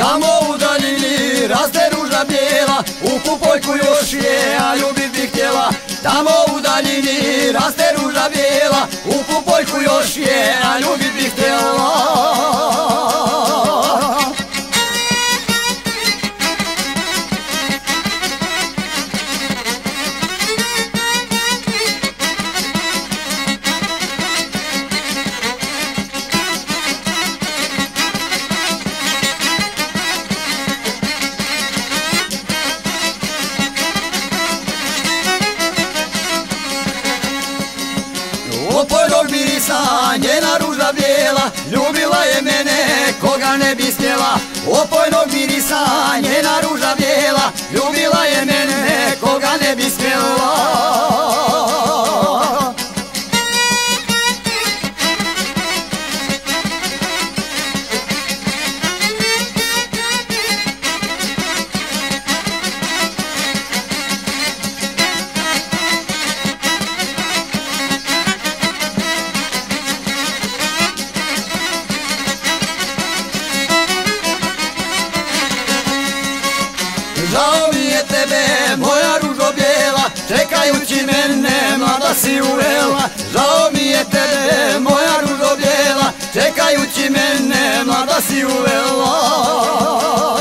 Tamo u daljini raste ružna bijela U kupojku još je, a ljubit bih htjela. Tamo u daljini raste ružna bijela U kupojku još je, a ljubit bih htjela. Opojnog mirisa, njena ruža bijela. Ljubila je mene, koga ne bi smjela. Opojnog Žao mi je tebe, moja ružo bijela Čekajući mene, mlada si uvela. Žao mi je tebe, moja ružo bijela Čekajući mene, mlada si uvela